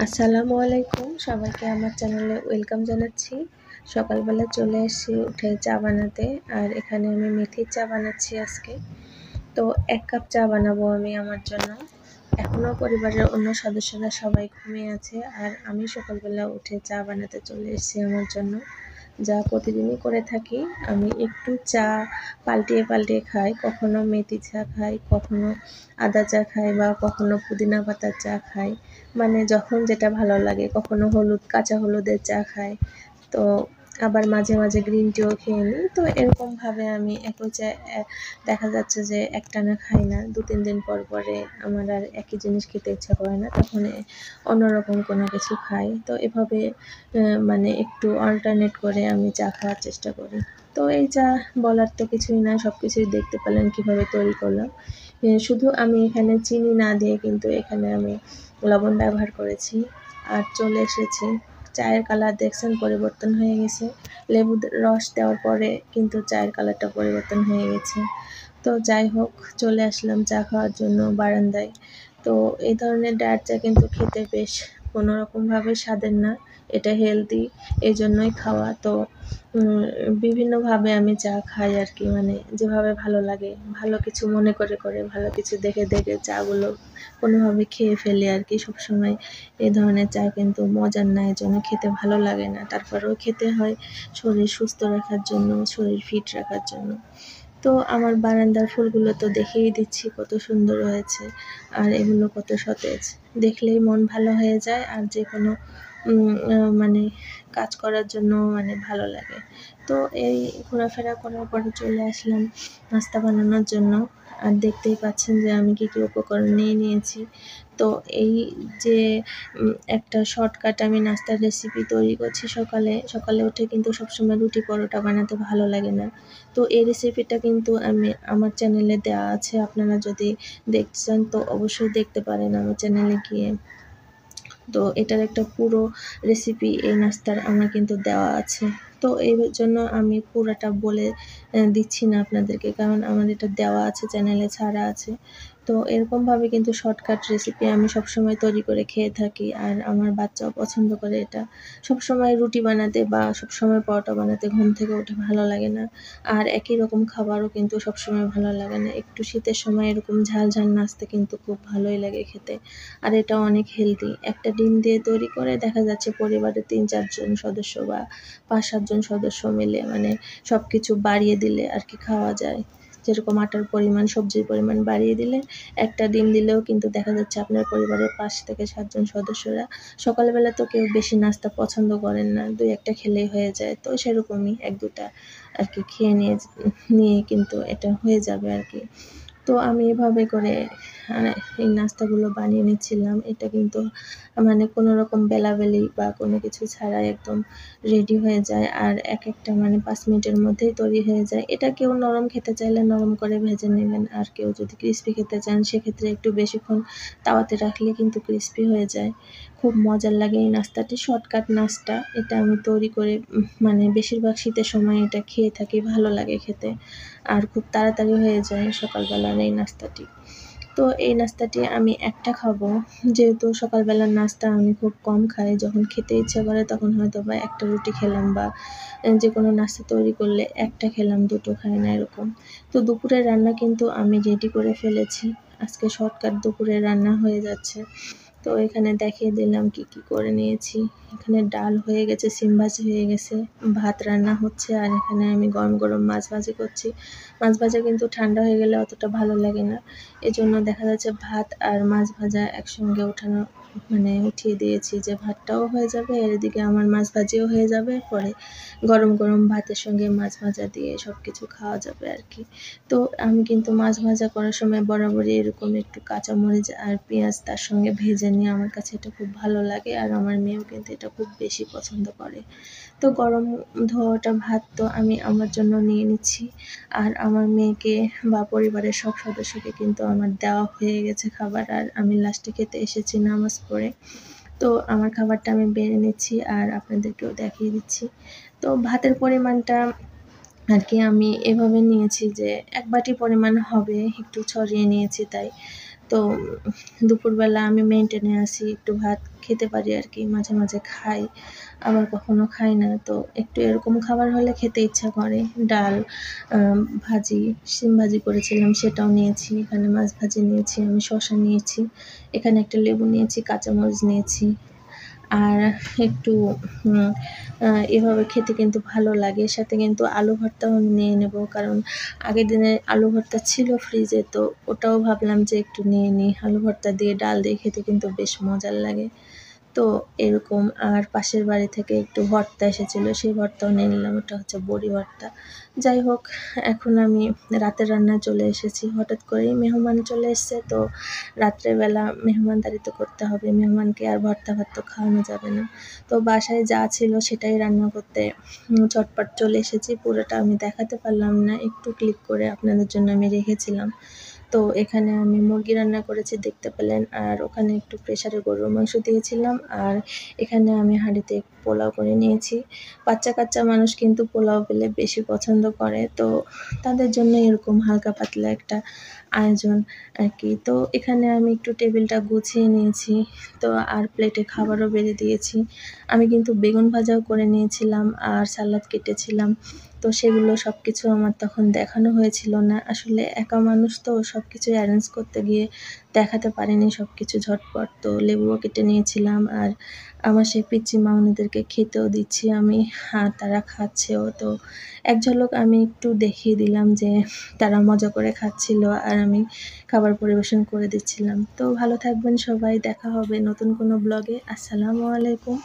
আসসালামু আলাইকুম। সবাইকে আমার চ্যানেলে ওয়েলকাম জানাচ্ছি। সকালবেলা চলে এসেছি উঠে চা বানাতে, আর এখানে আমি মেথির চা বানাচ্ছি আজকে। তো এক কাপ চা বানাবো আমি আমার জন্য। এখনও পরিবারের অন্য সদস্যরা সবাই ঘুমিয়ে আছে, আর আমি সকালবেলা উঠে চা বানাতে চলে এসেছি আমার জন্য। যা প্রতিদিনই করে থাকি, আমি একটু চা পাল্টিয়ে পাল্টিয়ে খাই, কখনো মেথি চা খাই, কখনো আদা চা খাই বা কখনো পুদিনা পাতার চা খাই। মানে যখন যেটা ভালো লাগে, কখনো হলুদ, কাঁচা হলুদের চা খাই। তো আবার মাঝে মাঝে গ্রিন টিও খেয়ে নিই। তো এরকমভাবে আমি একই চা দেখা যাচ্ছে যে একটানা খাই না। দু, তিন দিন পর পরে আমার আর একই জিনিস খেতে ইচ্ছা করে না। তখন অন্যরকম কোনো কিছু খাই। তো এভাবে মানে একটু অল্টারনেট করে আমি চা খাওয়ার চেষ্টা করি। তো এই চা বলার তো কিছুই না। সব কিছুই দেখতে পেলেন কীভাবে তৈরি করলাম। শুধু আমি এখানে চিনি না দিয়ে কিন্তু এখানে আমি লবণ ব্যবহার করেছি। আর চলে এসেছি চায়ের কালার দেখছেন, পরিবর্তন হয়ে গেছে। লেবু রস দেওয়ার পরে কিন্তু চায়ের কালারটা পরিবর্তন হয়ে গেছে। তো যাই হোক, চলে আসলাম চা খাওয়ার জন্য বারান্দায়। তো এই ধরনের ডায়েট চা কিন্তু খেতে বেশ কোনোরকমভাবে স্বাদের না। এটা হেলদি এই জন্যই খাওয়া। তো বিভিন্নভাবে আমি চা খাই আর কি মানে যেভাবে ভালো লাগে, ভালো কিছু মনে করে করে, ভালো কিছু দেখে দেখে চাগুলো কোনোভাবে খেয়ে ফেলি আর কি সবসময় এই ধরনের চা কিন্তু মজার না এই জন্য খেতে ভালো লাগে না। তারপরেও খেতে হয় শরীর সুস্থ রাখার জন্য, শরীর ফিট রাখার জন্য। তো আমার বারান্দার ফুলগুলো তো দেখেই দিচ্ছি কত সুন্দর হয়েছে, আর এগুলো কত সতেজ। দেখলেই মন ভালো হয়ে যায়, আর যে কোনো মানে কাজ করার জন্য মানে ভালো লাগে। তো এই ঘোরাফেরা করার পরে চলে আসলাম নাস্তা বানানোর জন্য। আর দেখতেই পাচ্ছেন যে আমি কী কী উপকরণ নিয়ে নিয়েছি। তো এই যে একটা শর্টকাট আমি নাস্তার রেসিপি তৈরি করছি সকালে সকালে উঠে কিন্তু সবসময় রুটি পরোটা বানাতে ভালো লাগে না। তো এই রেসিপিটা কিন্তু আমি, আমার চ্যানেলে দেওয়া আছে, আপনারা যদি দেখতে চান তো অবশ্যই দেখতে পারেন আমার চ্যানেলে গিয়ে। তো এটার একটা পুরো রেসিপি এই নাস্তার আমার কিন্তু দেওয়া আছে। তো এই জন্য আমি পুরাটা বলে দিচ্ছি না আপনাদেরকে, কারণ আমার এটা দেওয়া আছে চ্যানেলে ছাড়া আছে। তো এরকমভাবে কিন্তু শর্টকাট রেসিপি আমি সবসময় তৈরি করে খেয়ে থাকি। আর আমার বাচ্চাও পছন্দ করে এটা। সবসময় রুটি বানাতে বা সবসময় পরোটা বানাতে ঘুম থেকে উঠে ভালো লাগে না। আর একই রকম খাবারও কিন্তু সবসময় ভালো লাগে না। একটু শীতের সময় এরকম ঝাল ঝাল নাচতে কিন্তু খুব ভালোই লাগে খেতে। আর এটা অনেক হেলদি একটা ডিম দিয়ে তৈরি করে দেখা যাচ্ছে পরিবারের তিন চারজন সদস্য বা পাঁচ সাতজন সদস্য মিলে মানে সব কিছু বাড়িয়ে দিলে আর কি খাওয়া যায়। যেরকম আটার পরিমাণ, সবজির পরিমাণ বাড়িয়ে দিলে, একটা ডিম দিলেও কিন্তু দেখা যাচ্ছে আপনার পরিবারের পাঁচ থেকে সাতজন সদস্যরা, সকালবেলা তো কেউ বেশি নাস্তা পছন্দ করেন না, দুই একটা খেলেই হয়ে যায়, তো সেরকমই এক দুটা আর কি খেয়ে নিয়ে নিয়ে কিন্তু এটা হয়ে যাবে আর কি। তো আমি এভাবে করে এই নাস্তাগুলো বানিয়ে নিচ্ছিলাম। এটা কিন্তু মানে কোনো রকম বেলাবেলি বা কোনো কিছু ছাড়াই একদম রেডি হয়ে যায় আর এক একটা মানে পাঁচ মিনিটের মধ্যেই তৈরি হয়ে যায়। এটা কেউ নরম খেতে চাইলে নরম করে ভেজে নেবেন আর কেউ যদি ক্রিস্পি খেতে চান সেক্ষেত্রে একটু বেশিক্ষণ তাওয়াতে রাখলে কিন্তু ক্রিস্পি হয়ে যায়। খুব মজার লাগে এই নাস্তাটি শর্টকাট নাস্তা। এটা আমি তৈরি করে মানে বেশিরভাগ শীতের সময় এটা খেয়ে থাকি, ভালো লাগে খেতে। আর খুব তাড়াতাড়ি হয়ে যায় সকালবেলার এই নাস্তাটি। তো এই নাস্তাটি আমি একটা খাব। যেহেতু সকালবেলার নাস্তা আমি খুব কম খাই, যখন খেতে ইচ্ছা করে তখন হয়তো বা একটা রুটি খেলাম বা যে কোনো নাস্তা তৈরি করলে একটা খেলাম, দুটো খাই না এরকম। তো দুপুরের রান্না কিন্তু আমি রেডি করে ফেলেছি। আজকে শর্টকাট দুপুরের রান্না হয়ে যাচ্ছে। তো এখানে দেখিয়ে দিলাম কি কি করে নিয়েছি। এখানে ডাল হয়ে গেছে, সিম ভাজি হয়ে গেছে, ভাত রান্না হচ্ছে, আর এখানে আমি গরম গরম মাছ ভাজি করছি। মাছ ভাজা কিন্তু ঠান্ডা হয়ে গেলে অতটা ভালো লাগে না। এজন্য দেখা যাচ্ছে ভাত আর মাছ ভাজা একসঙ্গে ওঠানো মানে উঠিয়ে দিয়েছি যে ভাতটাও হয়ে যাবে এর দিকে আমার মাছ ভাজিও হয়ে যাবে, পরে গরম গরম ভাতের সঙ্গে মাছ ভাজা দিয়ে সব কিছু খাওয়া যাবে আর কি। তো আমি কিন্তু মাছ ভাজা করার সময় বরাবরই এরকম একটু কাঁচামরিচ আর পেঁয়াজ তার সঙ্গে ভেজে নিয়ে আমার কাছে এটা খুব ভালো লাগে আর আমার মেয়েও কিন্তু এটা খুব বেশি পছন্দ করে। তো গরম ধোয়াটা ভাত তো আমি আমার জন্য নিয়ে নিচ্ছি, আর আমার মেয়েকে বা পরিবারের সব সদস্যকে কিন্তু আমার দেওয়া হয়ে গেছে খাবার, আর আমি লাস্টে খেতে এসেছি নামাজ পড়ে তো আমার খাবারটা আমি বেড়ে নিচ্ছি আর আপনাদেরকেও দেখিয়ে দিচ্ছি। তো ভাতের পরিমাণটা আর কি আমি এভাবে নিয়েছি যে এক বাটি পরিমাণ হবে, একটু ছড়িয়ে নিয়েছি তাই। তো দুপুরবেলা আমি মেনটেনে আসি একটু ভাত খেতে পারি আর কি, মাঝে মাঝে খাই, আবার কখনো খাই না। তো একটু এরকম খাবার হলে খেতে ইচ্ছা করে। ডাল ভাজি, শিম ভাজি করেছিলাম, সেটাও নিয়েছি। এখানে মাছ ভাজি নিয়েছি, আমি শশা নিয়েছি, এখানে একটা লেবু নিয়েছি, কাঁচামরিচ নিয়েছি। আর একটু এভাবে খেতে কিন্তু ভালো লাগে। সাথে কিন্তু আলু ভর্তাও নিয়ে নেব, কারণ আগের দিনে আলু ভর্তা ছিল ফ্রিজে তো ওটাও ভাবলাম যে একটু নিয়ে নিই। আলু ভর্তা দিয়ে, ডাল দিয়ে খেতে কিন্তু বেশ মজার লাগে। তো এরকম আর পাশের বাড়ি থেকে একটু ভর্তা এসেছিল, সেই ভর্তাও নিয়ে নিলাম, ওটা হচ্ছে বড়ি ভর্তা। যাই হোক, এখন আমি রাতের রান্না চলে এসেছি, হঠাৎ করেই মেহমান চলে এসছে, তো রাত্রেবেলা মেহমানদারি তো করতে হবে, মেহমানকে আর ভর্তা ভাত খাওয়ানো যাবে না। তো বাসায় যা ছিল সেটাই রান্না করতে চটপট চলে এসেছি, পুরোটা আমি দেখাতে পারলাম না, একটু ক্লিক করে আপনাদের জন্য আমি রেখেছিলাম। তো এখানে আমি মুরগি রান্না করেছি, দেখতে পেলেন। আর ওখানে একটু প্রেশারে গরুর মাংস দিয়েছিলাম। আর এখানে আমি হাঁড়িতে পোলাও করে নিয়েছি। বাচ্চা কাচ্চা মানুষ কিন্তু পোলাও পেলে বেশি পছন্দ করে। তো তাদের জন্য এরকম হালকা পাতলা একটা আয়োজন আর কি। তো এখানে আমি একটু টেবিলটা গুছিয়ে নিয়েছি। তো আর প্লেটে খাবারও বেড়ে দিয়েছি। আমি কিন্তু বেগুন ভাজাও করে নিয়েছিলাম আর সালাদ কেটেছিলাম। তো সেগুলো সব কিছু আমার তখন দেখানো হয়েছিল না। আসলে একা মানুষ তো সব কিছু অ্যারেঞ্জ করতে গিয়ে দেখাতে পারিনি সব কিছু ঝটপট। তো লেবুও কেটে নিয়েছিলাম আর আমার সেই পিচ্ছি মামনিদেরকে খেতেও দিচ্ছি আমি আর তারা খাচ্ছেও। তো এক ঝলক আমি একটু দেখিয়ে দিলাম যে তারা মজা করে খাচ্ছিল আর আমি খাবার পরিবেশন করে দিচ্ছিলাম। তো ভালো থাকবেন সবাই, দেখা হবে নতুন কোনো ব্লগে আসসালামু আলাইকুম।